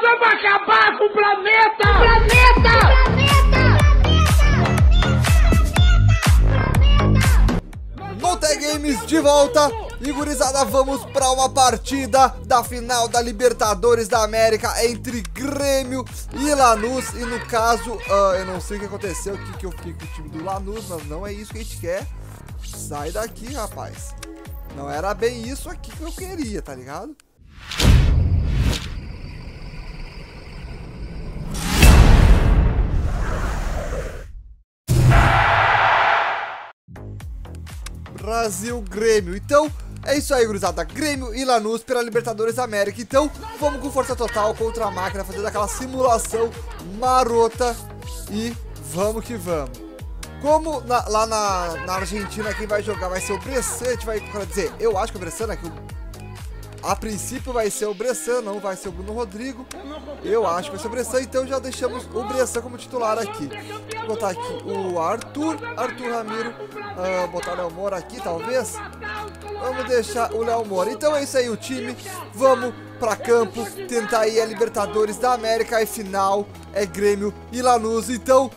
Nós vamos acabar com o planeta! O planeta! Monte Games de volta e gurizada, vamos para uma partida da final da Libertadores da América entre Grêmio e Lanús e no caso, ah, eu não sei o que aconteceu, o que, que eu fiquei com o time do Lanús, mas não é isso que a gente quer. Sai daqui, rapaz. Não era bem isso aqui que eu queria, tá ligado? Brasil Grêmio. Então, é isso aí, gurizada. Grêmio e Lanús pela Libertadores América. Então, vamos com força total contra a máquina, fazendo aquela simulação marota. E vamos que vamos. Como na- lá na, na Argentina quem vai jogar vai ser o Bressan, a gente vai dizer, eu acho que o Bressan, né, que o- a princípio vai ser o Bressan, não vai ser o Bruno Rodrigo. Eu acho que vai ser o Bressan, então já deixamos o Bressan como titular aqui. Vou botar aqui o Arthur, Arthur Ramiro, ah, botar o Léo Moura aqui talvez. Vamos deixar o Léo Moura. Então é isso aí o time. Vamos pra campo tentar aí a Libertadores da América e final é Grêmio e Lanús. Então,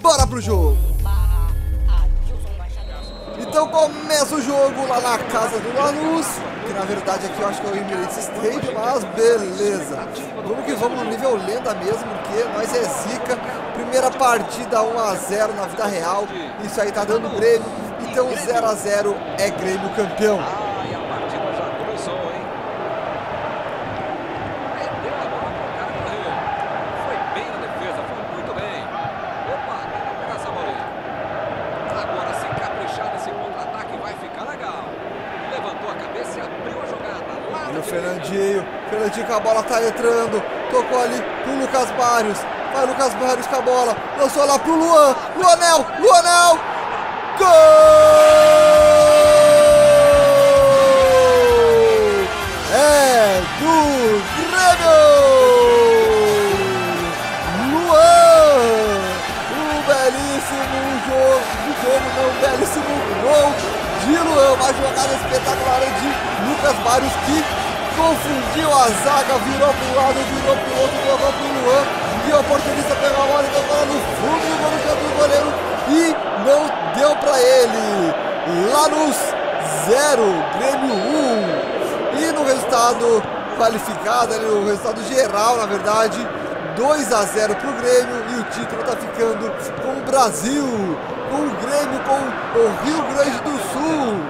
bora pro jogo. Então começa o jogo lá na casa do Lanús, que na verdade aqui eu acho que é o Emirates Stadium, mas beleza. Vamos que vamos no nível lenda mesmo, porque nós é zica. Primeira partida 1 a 0 na vida real, isso aí tá dando Grêmio. Então 0 a 0 é Grêmio campeão. Ah, e a partida já começou, hein? Meteu a bola pro cara correr. Foi bem na defesa, foi muito bem. Opa, tenta pegar essa bolinha. Agora, se caprichar nesse contra-ataque, vai ficar legal. Levantou a cabeça e abriu a jogada. Lá E no o Fernandinho, Fernandinho com a bola tá entrando, tocou ali pro Lucas Barrios, vai Lucas Barrios com a bola, lançou lá pro Luan, Luanel, Luanel, gol! É do Grêmio! Luan! Um belíssimo jogo, jogo não, um belíssimo gol de Luan, uma jogada espetacular de Lucas Barrios que confundiu a zaga, virou para um lado, virou para o outro, jogou para o Luan, e o oportunista pegou a bola e tocou no fundo do gol do goleiro e não deu para ele. Lanús 0, Grêmio 1. E no resultado qualificado, ali, no resultado geral, na verdade, 2 a 0 para o Grêmio e o título está ficando com o Brasil, com o Grêmio, com o Rio Grande do Sul.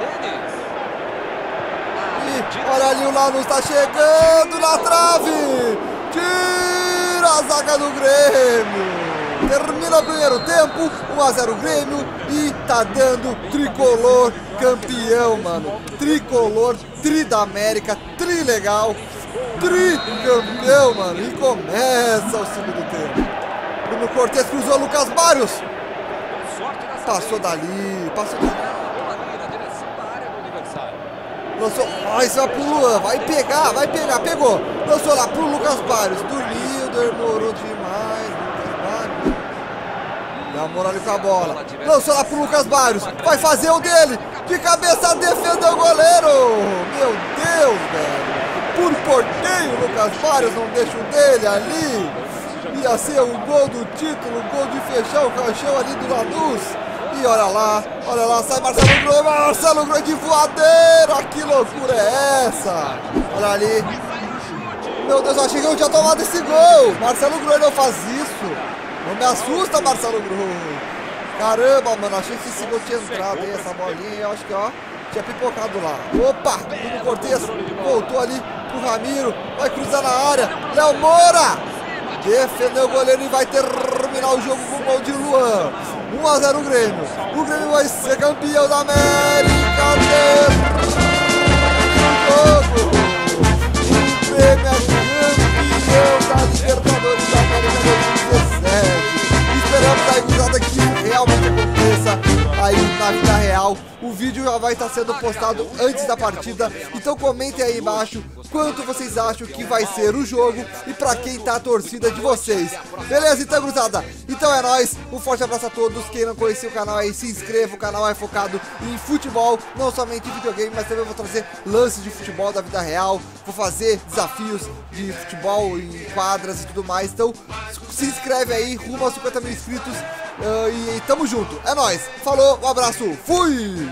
Denis. E olha ali o Lanús está chegando na trave. Tira a zaga do Grêmio. Termina o primeiro tempo, 1 a 0 Grêmio e tá dando tricolor campeão, mano. Tricolor, tri da América, tri legal, tri campeão, mano. E começa o segundo tempo. Bruno Cortes cruzou Lucas Barrios. Passou dali, passou dali. A bola ali na direção da área do adversário. Lançou. Esse vai pro Luan. Vai pegar, vai pegar. Pegou. Lançou lá pro Lucas Barrios. Dormiu, demorou demais. Lucas Barrios. Dá moral com a bola. Lançou lá pro Lucas Barrios. Vai fazer o dele. De cabeça defendeu o goleiro. Meu Deus, velho. Por porteio, Lucas Barrios não deixa o dele ali. Ia ser o gol do título, o gol de fechar o caixão ali do Lanús. E olha lá, olha lá, sai Marcelo Groi, Marcelo Groi de voadeira, que loucura é essa? Olha ali, meu Deus, eu achei que eu tinha tomado esse gol, Marcelo Groi não faz isso, não me assusta Marcelo Groi. Caramba, mano, achei que esse gol tinha entrado aí, essa bolinha, eu acho que ó, tinha pipocado lá. Opa, Bruno Cortez voltou ali pro Ramiro, vai cruzar na área, Léo Moura! Defendeu o goleiro e vai terminar o jogo com o gol de Luan. 1 a 0 o Grêmio. O Grêmio vai ser campeão da América. Termina na vida real. O vídeo já vai estar sendo postado antes da partida, então comentem aí embaixo quanto vocês acham que vai ser o jogo e pra quem tá a torcida de vocês. Beleza, então, cruzada? Então é nóis, um forte abraço a todos. Quem não conhecia o canal aí, se inscreva. O canal é focado em futebol, não somente em videogame, mas também vou trazer lances de futebol da vida real. Vou fazer desafios de futebol em quadras e tudo mais. Então se inscreve aí, rumo aos 50 mil inscritos. Uh, e tamo junto. É nóis. Falou, um abraço. Fui!